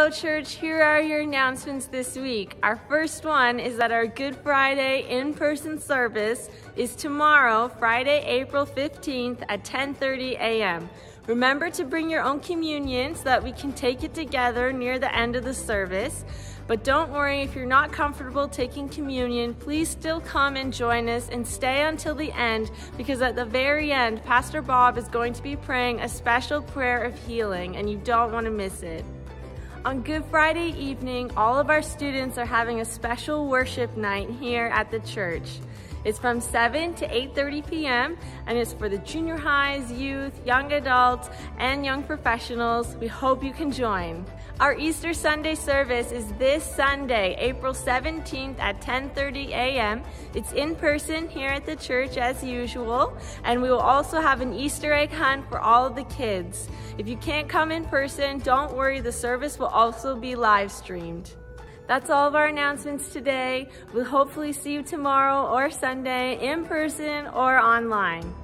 Hello, church. Here are your announcements this week. Our first one is that our Good Friday in person service is tomorrow, Friday, April 15th at 10:30 a.m. Remember to bring your own communion so that we can take it together near the end of the service. But don't worry if you're not comfortable taking communion, please still come and join us and stay until the end because at the very end, Pastor Bob is going to be praying a special prayer of healing and you don't want to miss it. On Good Friday evening, all of our students are having a special worship night here at the church. It's from 7 to 8.30 p.m. and it's for the junior highs, youth, young adults, and young professionals. We hope you can join. Our Easter Sunday service is this Sunday, April 17th at 10.30 a.m. It's in person here at the church as usual, and we will also have an Easter egg hunt for all of the kids. If you can't come in person, don't worry, the service will also be live streamed. That's all of our announcements today. We'll hopefully see you tomorrow or Sunday in person or online.